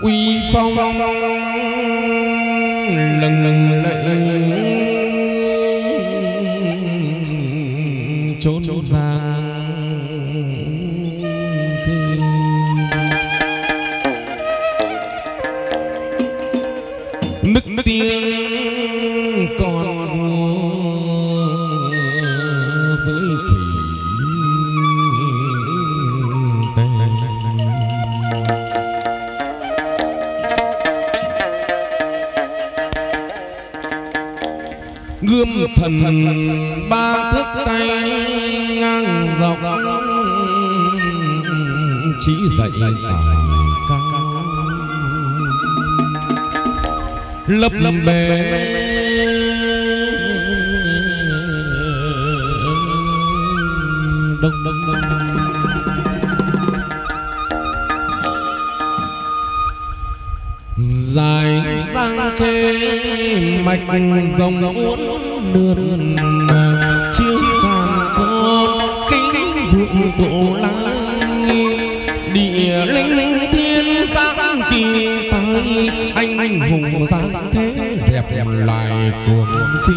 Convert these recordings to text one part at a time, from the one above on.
uy phong. Lần lần. Thần ba thước tay ngang dọc chỉ dạy tài cao lấp bể đông đông đông dài khê, mạch rồng uốn lượn chiêu càng con kính vượng tổ lai địa linh thiên giang kỳ tài. Anh anh hùng giang thế dẹp loài cuồng si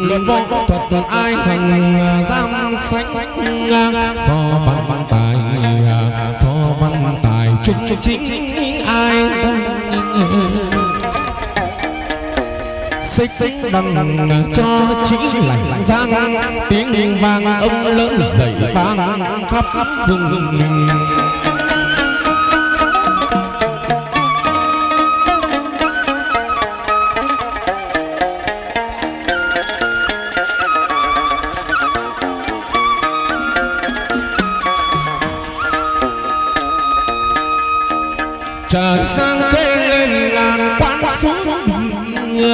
luận võ thuật ai thành giam sách à, so văn tài à, so văn tài trung chính ai xích đằng à, cho chỉ lành giang, tiếng vang ông lớn dậy vang khắp vùng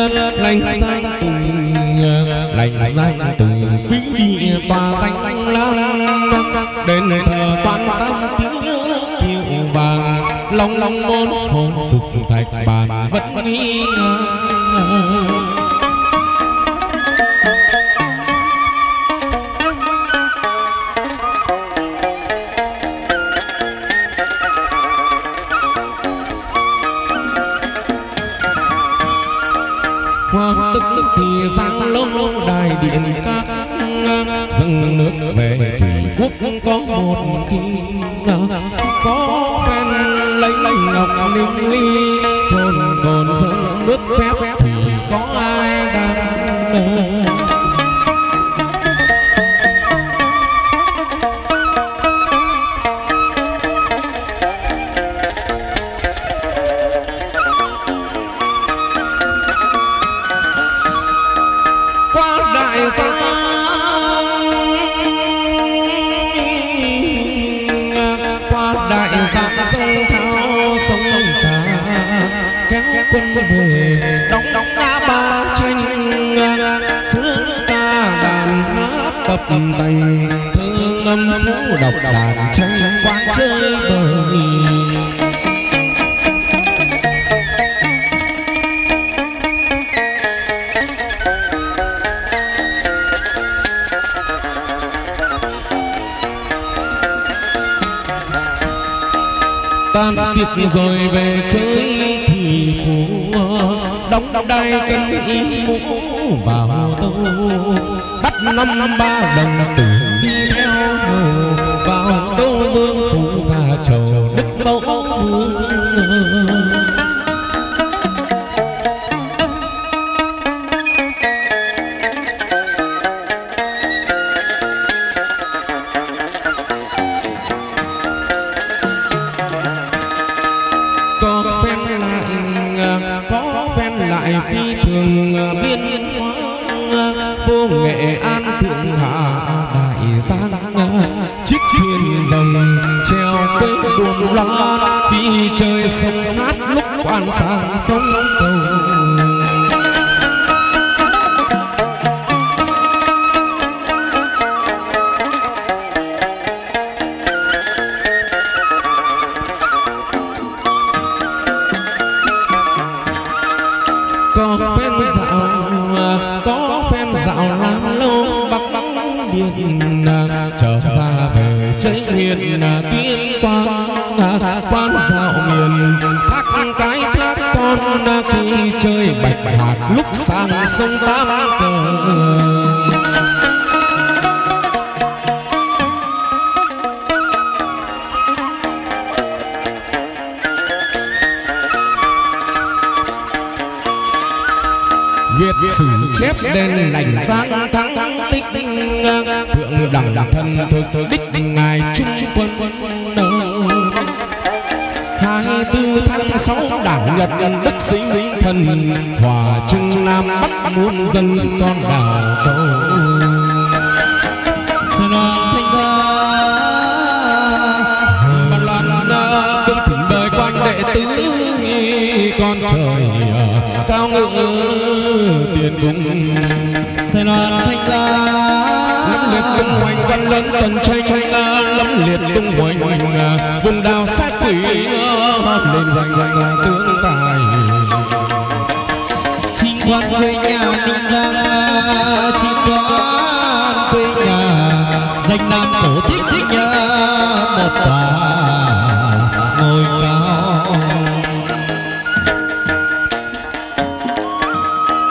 lành danh từ lành danh từ quý đi tòa thanh lam đền thờ quan tâm tứ kiều vàng long long môn hồn phục thạch bàn vẫn nghi ngờ. Tức thì giang lâu đài điện các dâng nước về thủy quốc có một kỳ có phen lấy ngọc ninh ly quân về đóng đóng ngã ba tranh sướng ca đàn hát tập tành thơ ngâm phú đọc đàn tranh quán chơi bời tan tiệc rồi về chơi đai cân y mũ vào tô. Bắt năm ba đồng tử đi theo hồ vào tô vương phụ già chầu đức mẫu vương nghệ an thượng hạ đại giang chiếc thuyền rồng treo cỡ đùm loan khi trời sông hát lúc quan sang sông cầu về chơi là tiên quang à, quan dạo miền. Thác cái thác con à, khi chơi bạch hạc, lúc sang sông tam cờ. Việt sử chép đen lành giang thắng đẳng thân thực đích ngài trung quân hai tư tháng sáu đảo nhật đức sinh thần hòa trung nam bắc muôn dân con đảo cầu hoành văn lớn tần tranh lẫm liệt tung hoành vùng đào sát quỷ lên danh tướng tài. Xin quan quê nhà ninh giang à, xin quan quê nhà. Danh nam cổ tích nhà, một quả